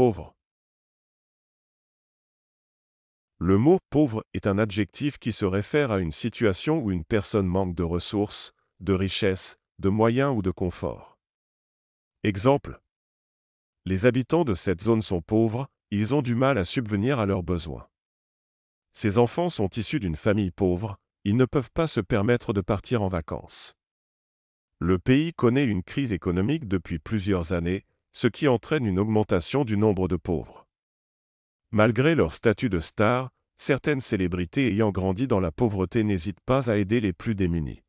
pauvres. Le mot pauvre est un adjectif qui se réfère à une situation où une personne manque de ressources, de richesses, de moyens ou de confort. Exemple. Les habitants de cette zone sont pauvres, ils ont du mal à subvenir à leurs besoins. Ces enfants sont issus d'une famille pauvre, ils ne peuvent pas se permettre de partir en vacances. Le pays connaît une crise économique depuis plusieurs années, ce qui entraîne une augmentation du nombre de pauvres. Malgré leur statut de star, certaines célébrités ayant grandi dans la pauvreté n'hésitent pas à aider les plus démunis.